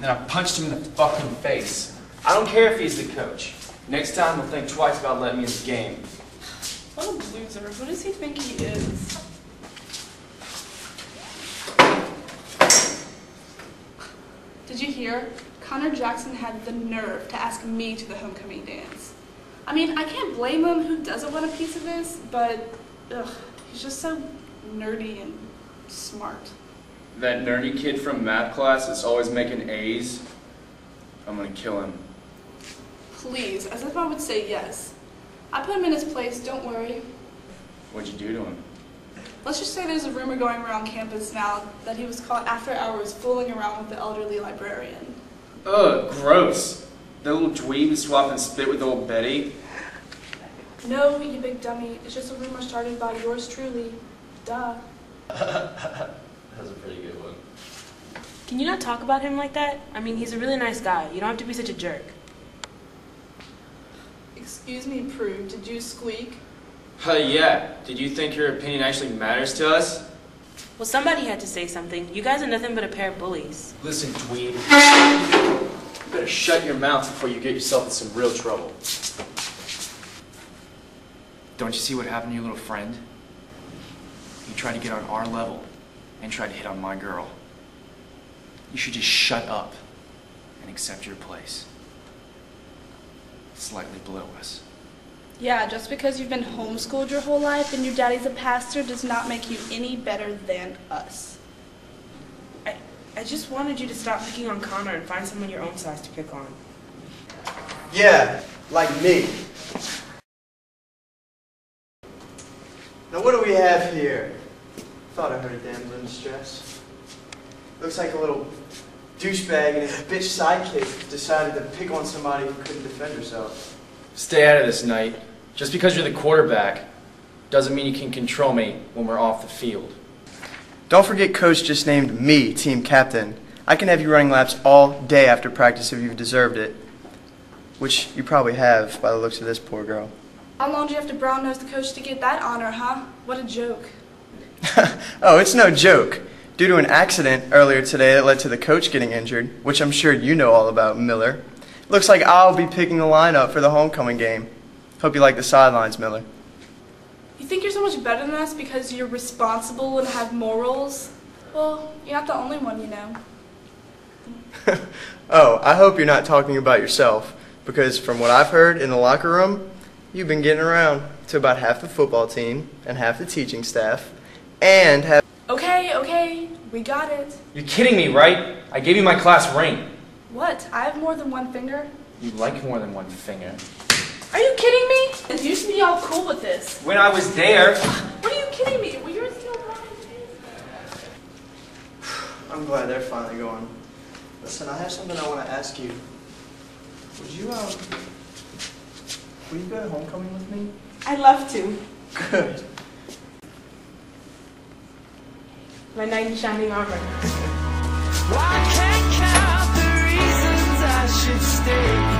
then I punched him in the fucking face. I don't care if he's the coach. Next time, he'll think twice about letting me in the game. What a loser. Who does he think he is? Did you hear? Connor Jackson had the nerve to ask me to the homecoming dance. I mean, I can't blame him who doesn't want a piece of this, but ugh, he's just so nerdy and smart. That nerdy kid from math class that's always making A's, I'm gonna kill him. Please, as if I would say yes. I put him in his place, don't worry. What'd you do to him? Let's just say there's a rumor going around campus now that he was caught after hours fooling around with the elderly librarian. Ugh, gross. That little dweeb is swapping spit with old Betty. No, you big dummy. It's just a rumor started by yours truly. Duh. That's a pretty good one. Can you not talk about him like that? I mean, he's a really nice guy. You don't have to be such a jerk. Excuse me, Prue. Did you squeak? Uh, yeah. Did you think your opinion actually matters to us? Well, somebody had to say something. You guys are nothing but a pair of bullies. Listen, dweeb. You better shut your mouth before you get yourself in some real trouble. Don't you see what happened to your little friend? He tried to get on our level and tried to hit on my girl. You should just shut up and accept your place. Slightly below us. Yeah, just because you've been homeschooled your whole life and your daddy's a pastor does not make you any better than us. I, I just wanted you to stop picking on Connor and find someone your own size to pick on. Yeah, like me. Now what do we have here? I thought I heard a damn little distress. Looks like a little douchebag and his bitch sidekick decided to pick on somebody who couldn't defend herself. Stay out of this, Knight. Just because you're the quarterback doesn't mean you can control me when we're off the field. Don't forget coach just named me team captain. I can have you running laps all day after practice if you've deserved it. Which you probably have by the looks of this poor girl. How long do you have to brown nose the coach to get that honor, huh? What a joke. oh, it's no joke. Due to an accident earlier today that led to the coach getting injured, which I'm sure you know all about, Miller. Looks like I'll be picking the lineup for the homecoming game. Hope you like the sidelines, Miller. You think you're so much better than us because you're responsible and have morals? Well, you're not the only one, you know. oh, I hope you're not talking about yourself, because from what I've heard in the locker room, you've been getting around to about half the football team and half the teaching staff, and have. Okay, okay, we got it. You're kidding me, right? I gave you my class ring. What? I have more than one finger? You like more than one finger. Are you kidding me? You used to be all cool with this. When I was there, What are you kidding me? Well, you're still blind. I'm glad they're finally going. Listen, I have something I want to ask you. Would you, um, will you go to homecoming with me? I'd love to. Good. My knight in shining armor. I can't count the reasons I should stay.